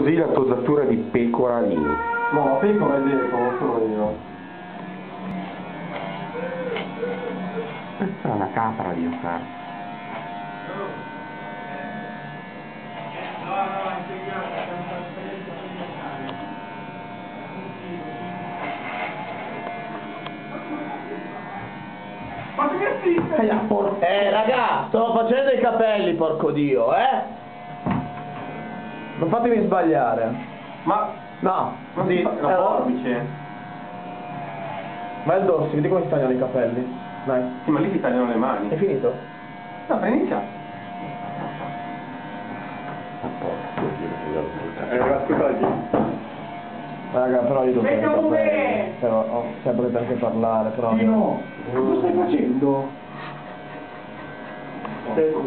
Così la tosatura di pecora lì. No, la pecora è dentro, non sono io. Questa è una capra di fare. Ma che! Eh, raga, sto facendo i capelli, porco dio, eh? Non fatemi sbagliare. Ma No, non sì, la eh, forbice? Vai al dorso, vedi come si tagliano i capelli. Dai, Sì, ma lì si tagliano le mani. è finito? No, per iniziare. Eh, ascoltati. Raga, però io devo capelli. Però ho sempre per parlare, però... Dino, cosa stai facendo? Porco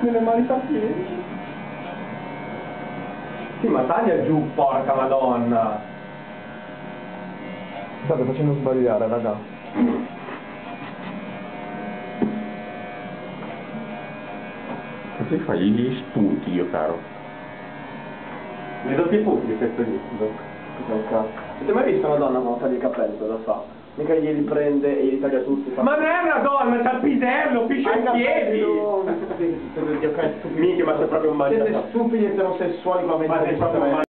Nelle mani taglienti. Sì, ma taglia giù, porca madonna. State facendo sbagliare, raga. Così fai gli spunti, io caro. Le doppi punti questo lì. Cosa un cazzo. Avete mai visto una donna quando taglia i capelli? Cosa fa? Mica glieli prende e glieli taglia tutti. Ma non è una donna, c'ha il pisello, pisce i piedi. Siete- siete-. Minchia, ma sei proprio un Siete mangiato. stupidi eterosessuali come Ma sei proprio un